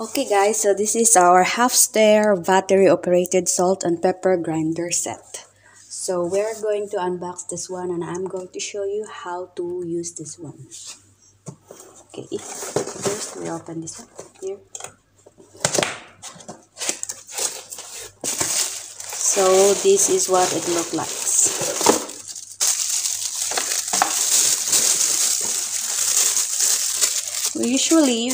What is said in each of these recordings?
Okay guys, so this is our Hafster battery operated salt and pepper grinder set. So we're going to unbox this one and I'm going to show you how to use this one. Okay, first we open this one here. So this is what it looks like. Usually, you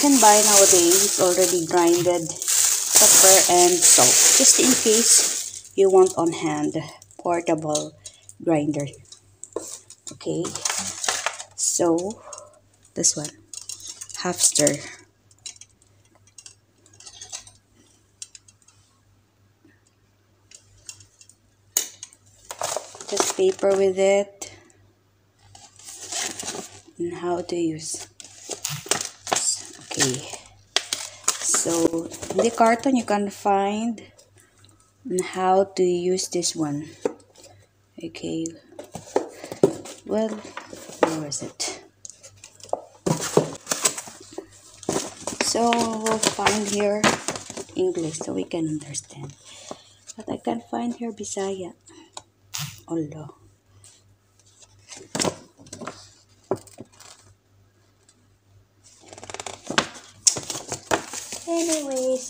can buy nowadays already grinded pepper and salt. Just in case you want on hand portable grinder. Okay. So, this one. Hafster. Just paper with it. And how to use okay so in the carton you can find how to use this one. Okay. Well where is it? So we'll find here English so we can understand. But I can find here Bisaya although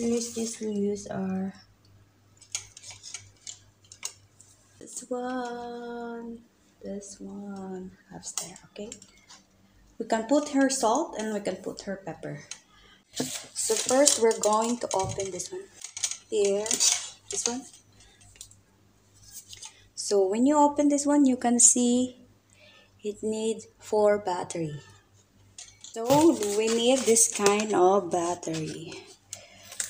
let's just use our this one this one upstairs okay? We can put her salt and we can put her pepper. So first we're going to open this one. Here this one. So when you open this one you can see it needs four battery. So we need this kind of battery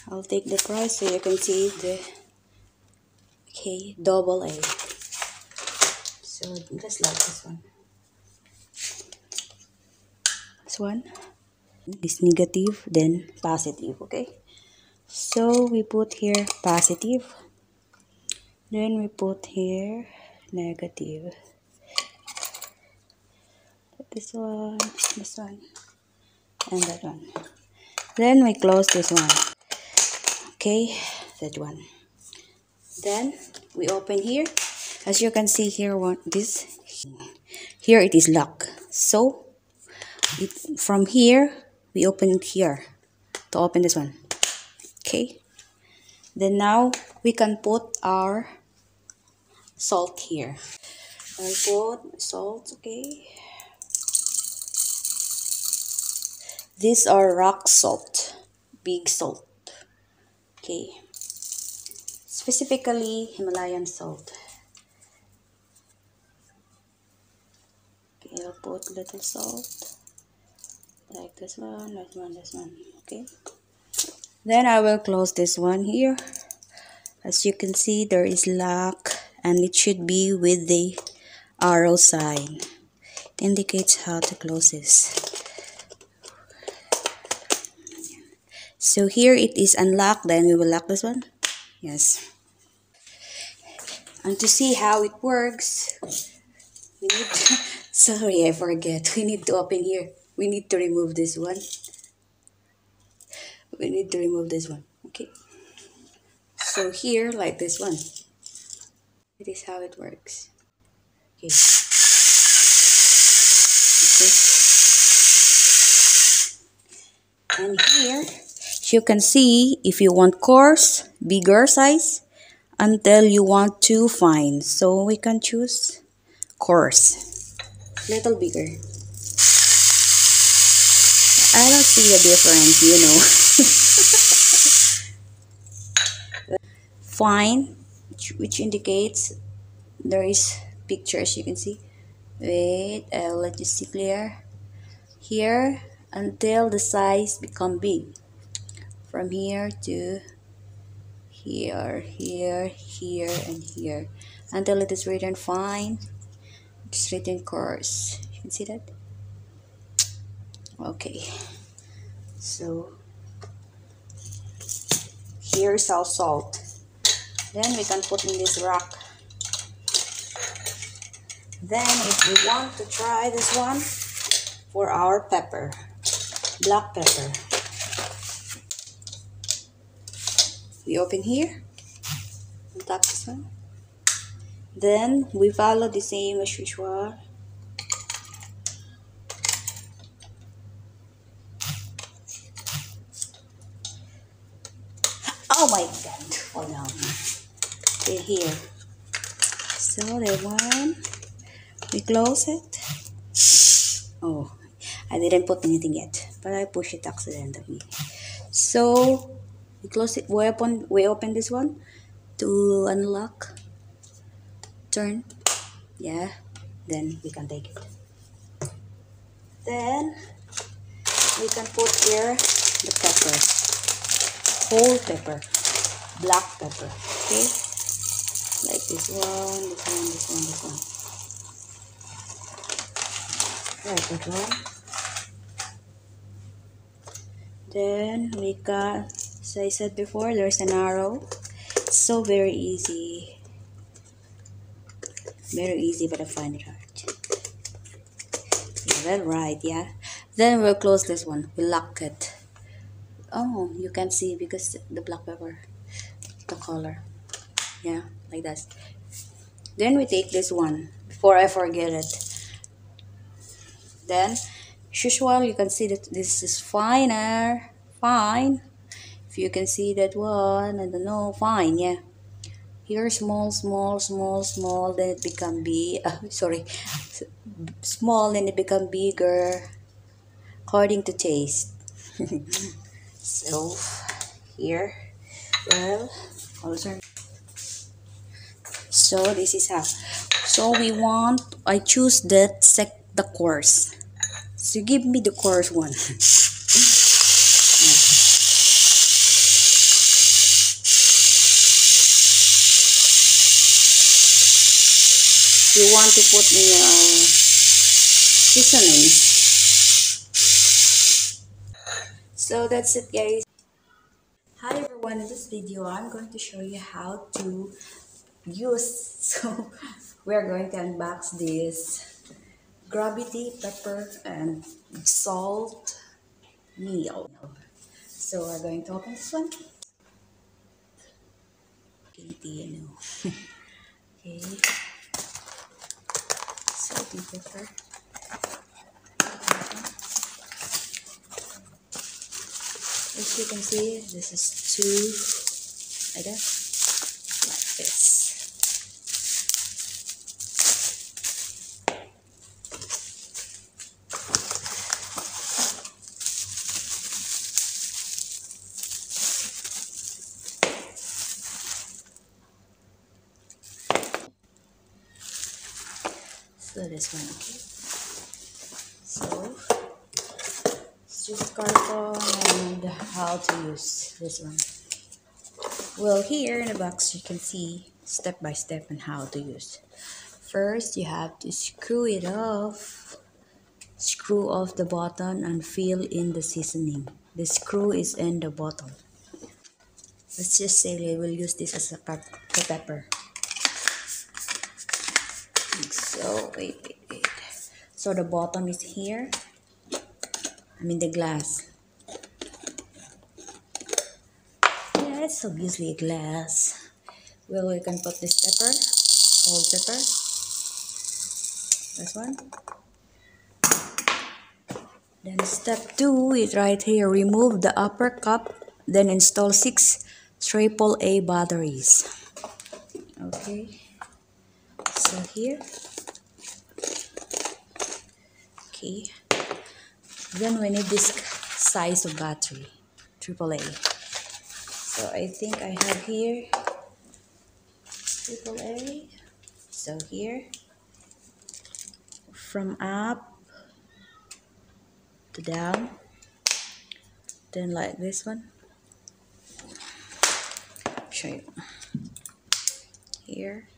I'll take the price so you can see the okay double A. So just like this one. This one is negative then positive okay? So we put here positive then we put here negative. This one this one and that one. Then we close this one okay that one. Then we open here. As you can see here one this here it is lock so it, from here we open it here to open this one. Okay. Then now we can put our salt here. I put salt okay. These are rock salt big salt Okay. Specifically, Himalayan salt. Okay, I'll put little salt. Like this one, this one, this one. Okay. Then I will close this one here. As you can see, there is lock and it should be with the arrow sign. It indicates how to close this. So here it is unlocked, then we will lock this one. Yes. And to see how it works, we need to, sorry, I forget. We need to open here. We need to remove this one. We need to remove this one. Okay. So here, like this one. It is how it works. Okay. Okay. And here, you can see if you want coarse, bigger size, until you want to fine. So we can choose coarse, little bigger. I don't see the difference, you know. fine, which indicates there is pictures you can see. Wait, I'll let you see clear. Here until the size become big from here to here, here, here, and here until it is written fine. It's written coarse. You can see that? Okay. So here's our salt. Then we can put in this rock. Then if we want to try this one for our pepper, black pepper. We open here. On top this one. Then we follow the same as usual. Oh my god. Hold on okay here. So the one we close it. Oh I didn't put anything yet but I push it accidentally. So we close it. We open we open this one. To unlock. Turn. Yeah. Then we can take it. Then we can put here the pepper. Whole pepper. Black pepper. Okay? Like this one this one this one this one. That one then we got as I said before there's an arrow. So very easy. Very easy but I find it hard yeah, well right yeah. Then we'll close this one. We lock it. Oh you can see because the black pepper the color. Yeah like that. Then we take this one before I forget it. Then usual you can see that this is finer. Fine if you can see that one I don't know fine yeah. Here small small small small then it become big uh, sorry small then it become bigger according to taste. So here well also so this is how. So we want I choose that sec the course. So give me the course one you want to put in your seasonings so that's it guys. Hi everyone. In this video i'm going to show you how to use so we're going to unbox this gravity pepper and salt meal. So we're going to open this one. Okay As you can see, this is two, I that, like this. So this one, okay. So it's just carton and how to use this one. Well, here in the box you can see step by step on how to use. First, you have to screw it off. Screw off the bottom and fill in the seasoning. The screw is in the bottom. Let's just say we will use this as a pepper. So wait wait wait. So the bottom is here. I mean the glass. Yeah it's obviously a glass. Well we can put this pepper whole pepper. This one. Then step two is right here. Remove the upper cup then install six triple A batteries. Okay so here. Okay. Then we need this size of battery AAA so I think I have here AAA so here. From up to down. Then like this one. Show you. Here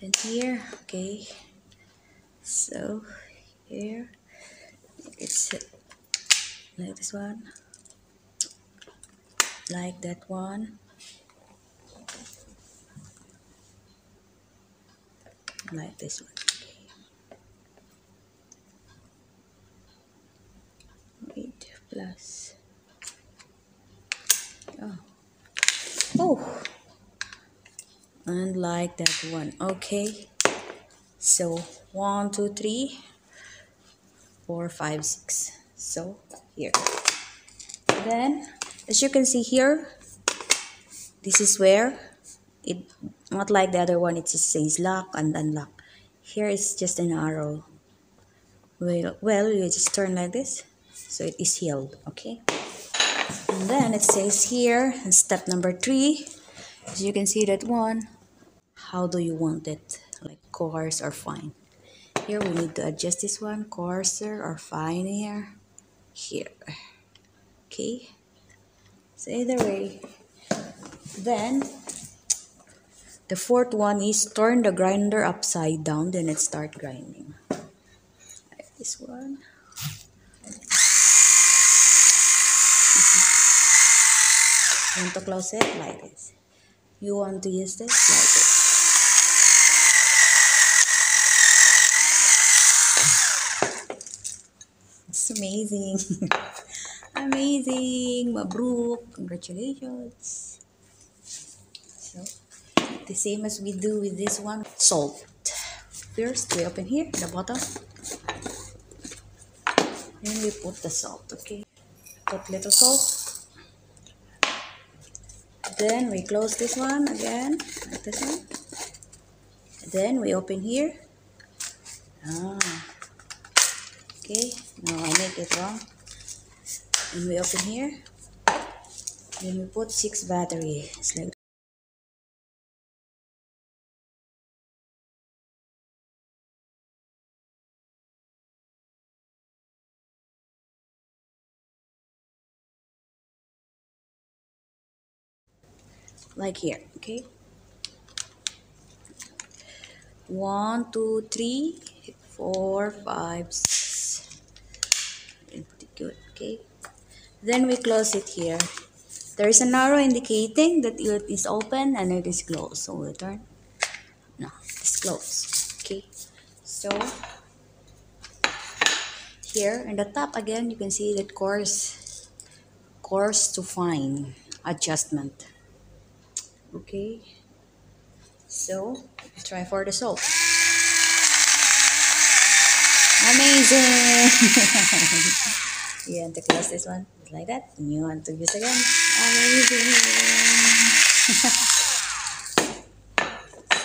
and here okay. So here it's like this one like that one. Like this one okay. plus oh oh and like that one okay? So one two three four five six. So here. Then as you can see here this is where it not like the other one it just says lock and unlock. Here is just an arrow. Well, well you just turn like this so it is healed okay? And then it says here step number three as you can see that one how do you want it? Like coarse or fine? Here we need to adjust this one. Coarser or finer here. Okay. So either way. Then the fourth one is turn the grinder upside down, then it start grinding. Like this one. Want to close it? Like this. You want to use this? Like this. It's amazing. amazing. Mabruk. Congratulations. So the same as we do with this one. Salt. First we open here the bottom. And we put the salt okay? Put little salt. Then we close this one again like this one. Then we open here. Ah. Okay now I make it wrong. And we open here. Then we put six battery. It's like like here okay? One two three four five six okay. Then we close it here. There is an arrow indicating that it is open and it is closed. So we turn. No it's closed. Okay. So here in the top again you can see that coarse coarse to fine adjustment. Okay. So try for the soap. Amazing you want to close this one? Like that? And you want to use again? Amazing.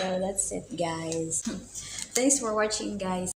So that's it guys. Thanks for watching guys